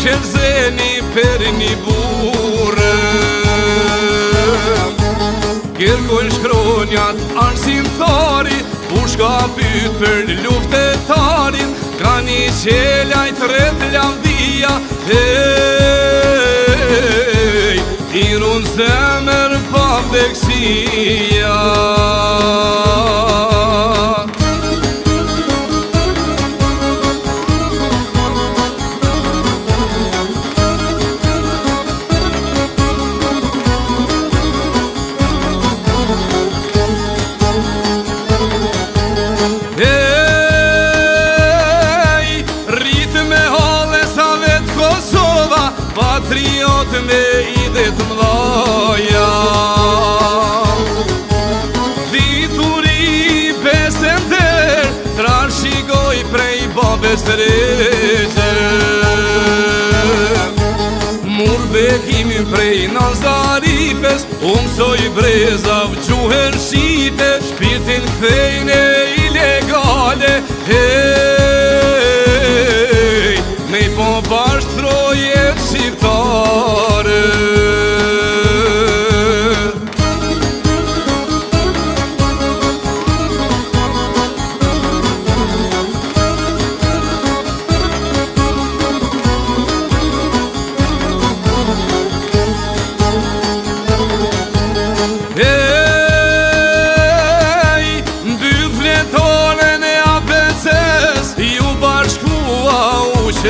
që zeni për një burë Kërkojnë shkronjat arsim thari Pushka pyth për një luft e tarin Ka një i të rrët e Hej, i runë zemër për të me i dhe të më dhaja Dituri pesë më tërë Të prej babes të reqë Murë prej nazarifes zarifes brezav, soj shite Shpirtin këthejnë e ilegale Hey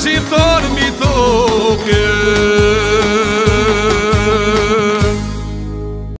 Si të dhomit o